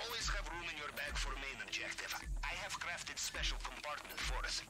always have room in your bag for main objective. I have crafted special compartment for us.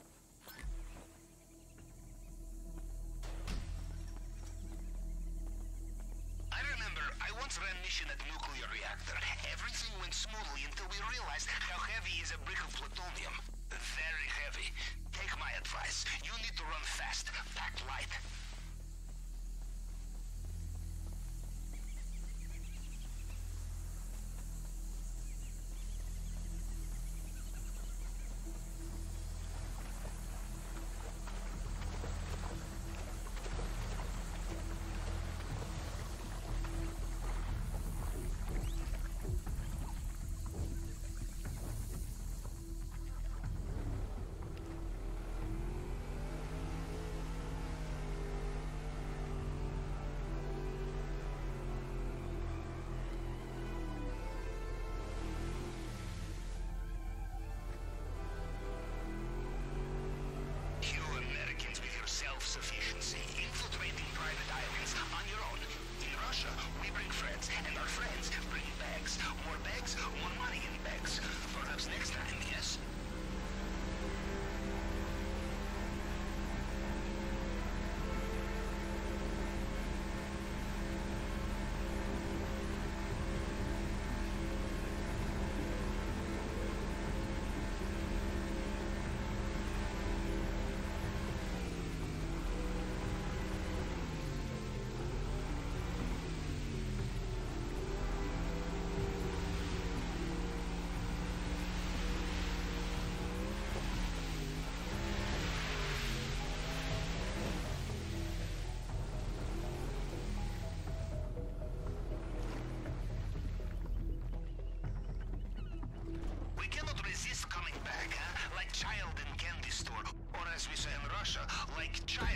Nick, try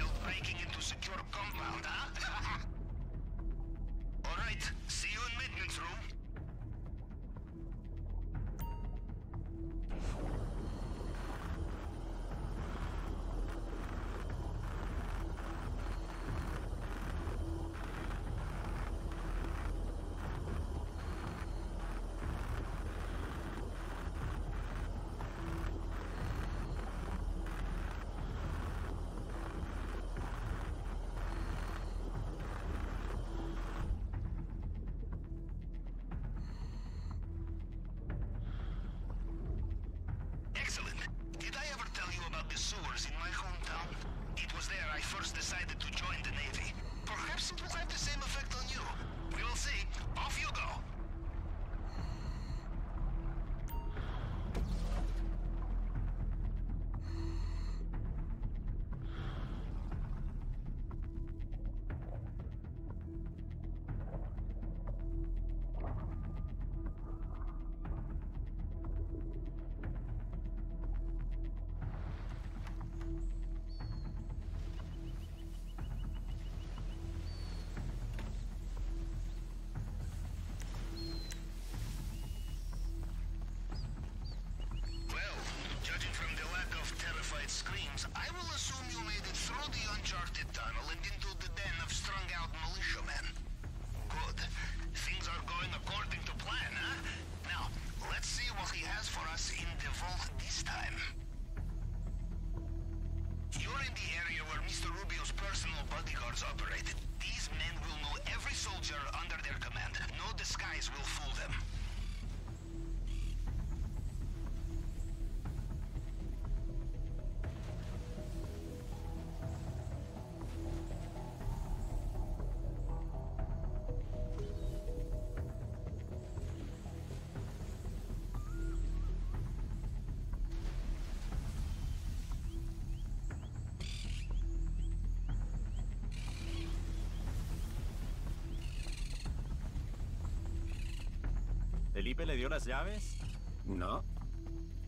¿Felipe le dio las llaves? No.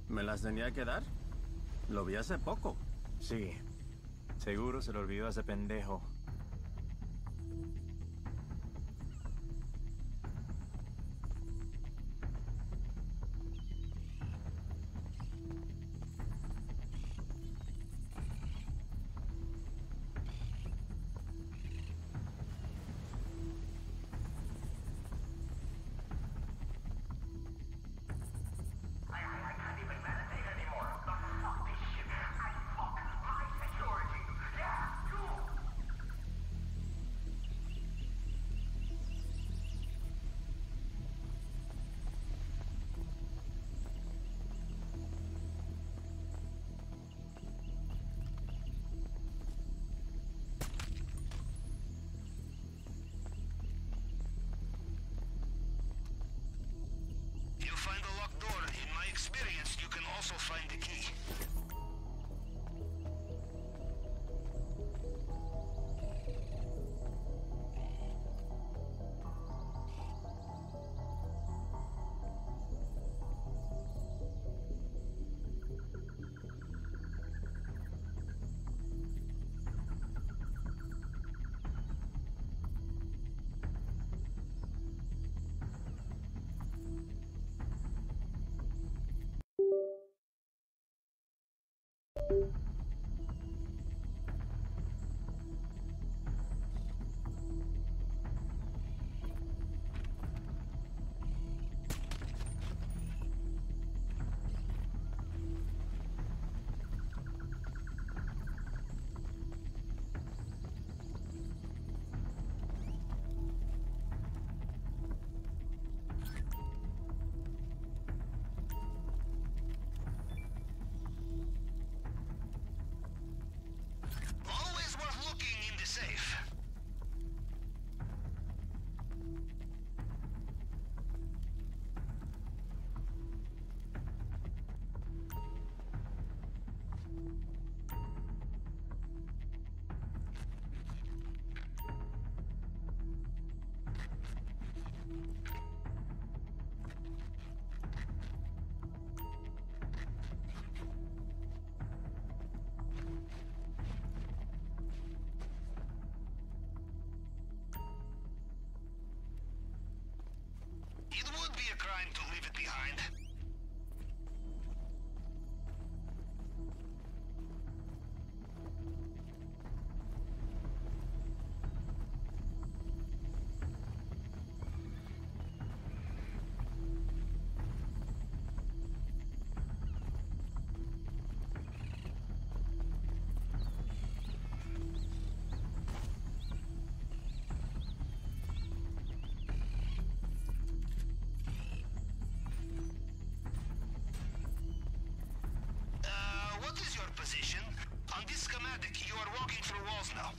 ¿Me las tenía que dar? Lo vi hace poco. Sí. Seguro se lo olvidó a ese pendejo. Would be a crime to position? On this schematic, you are walking through walls now.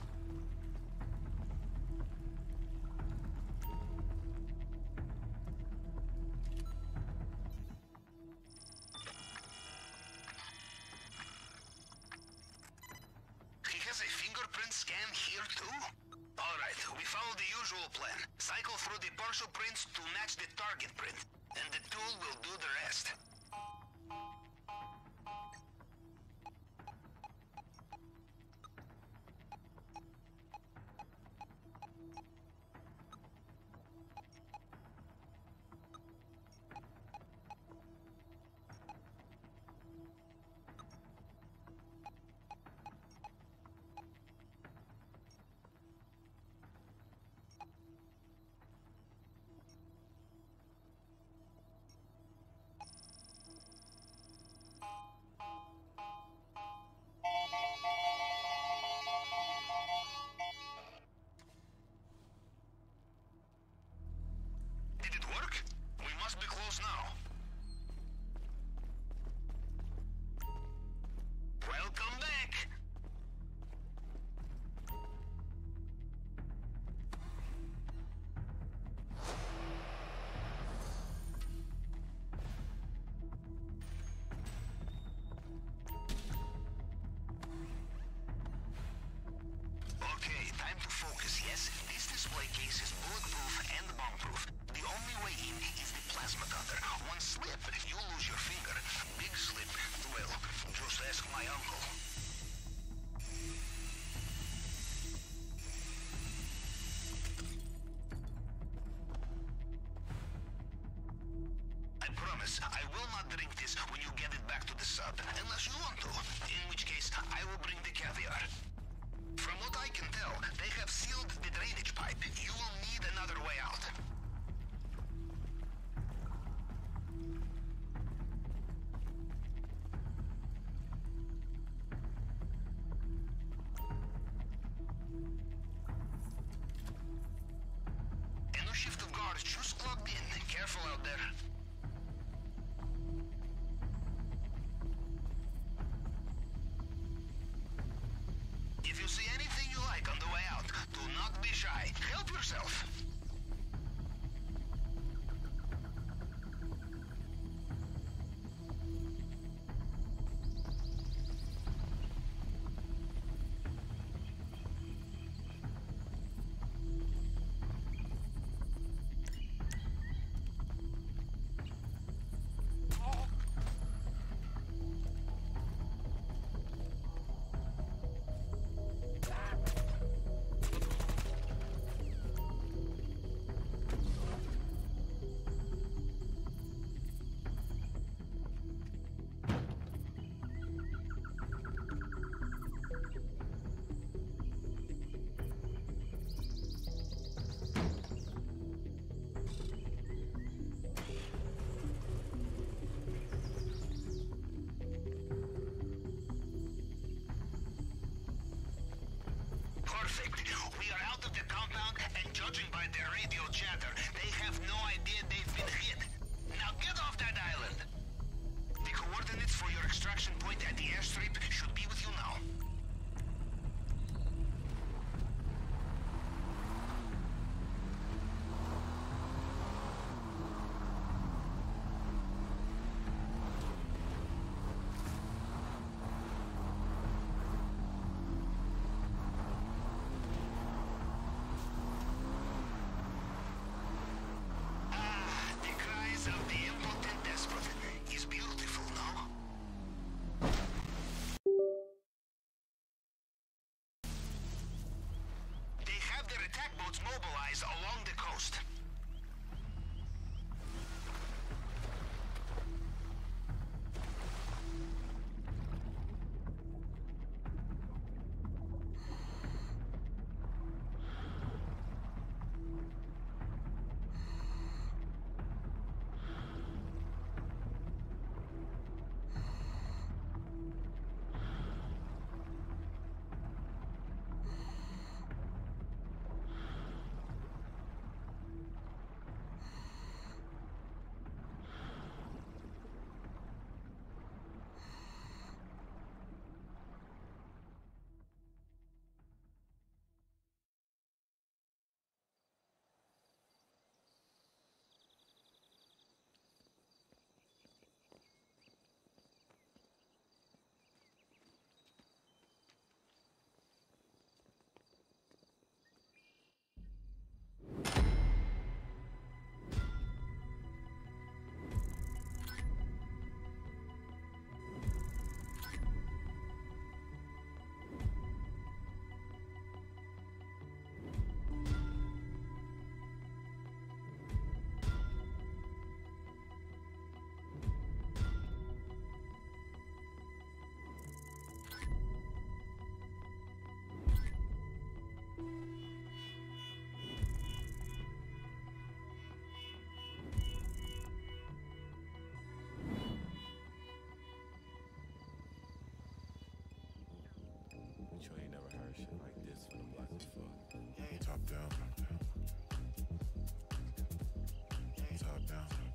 He has a fingerprint scan here too? Alright, we follow the usual plan. Cycle through the partial prints to match the target print. And the tool will do the rest. I promise, I will not drink this when you get it back to the sub, unless you want to. In which case, I will bring the caviar. From what I can tell, they have sealed the drainage pipe. You will need another way out. Shift of guards in. Careful out there. Perfect. We are out of the compound, and judging by their radio chatter, they have no idea they've been hit. Now get off that island. The coordinates for your extraction point at the airstrip attack boats mobilized Sure you never heard shit like this from the block before. Top down. Top down. Top down.